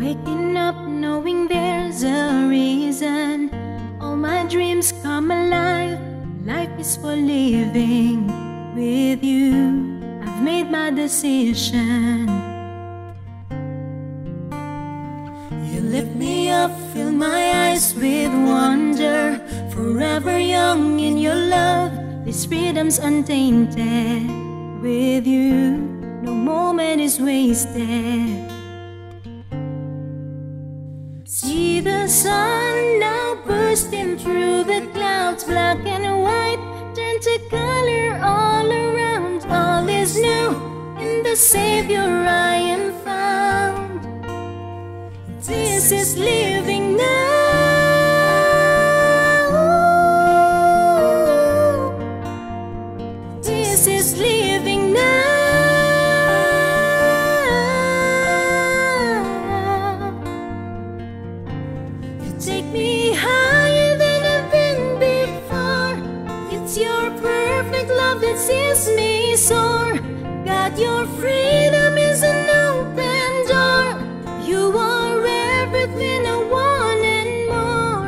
Waking up knowing there's a reason. All my dreams come alive. Life is for living with you. I've made my decision. You lift me up, fill my eyes with wonder. Forever young in your love, this freedom's untainted. With you, no moment is wasted. See the sun now bursting through the clouds, black and white, turn to color all around. All is new in the Savior I am found. This is living now. Sees me soar. God, your freedom is an open door. You are everything I want and more.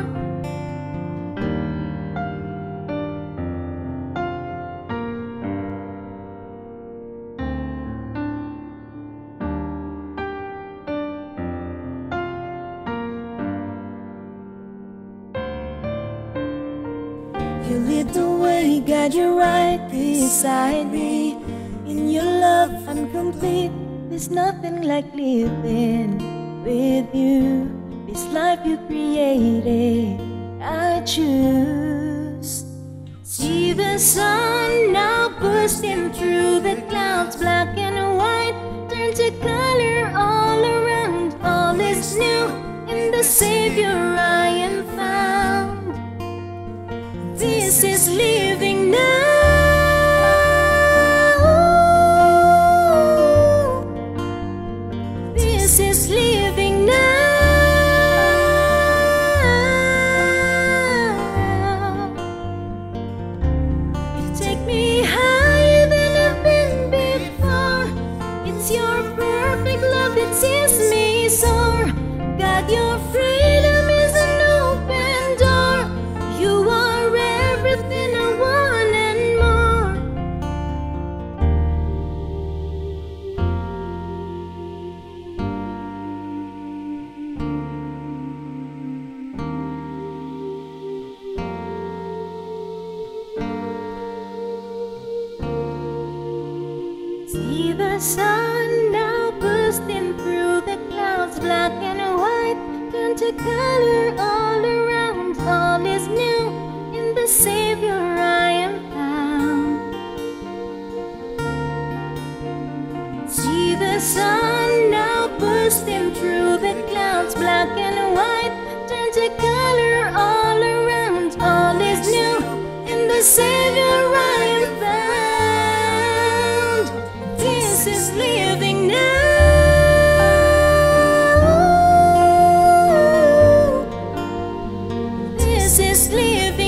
You the way, God, you're right beside me. In your love, I'm complete. There's nothing like living with you. This life you created, I choose. See the sun now bursting through the clouds, black and white, turn to color all around. All is new in the Savior I am This is living now. This is living now. You take me higher than I've been before. It's your perfect love that sees me soar. God, your freedom See the sun now bursting through the clouds, black and white, turn to color all around. All is new in the Savior I am found. See the sun now bursting through the clouds, black and living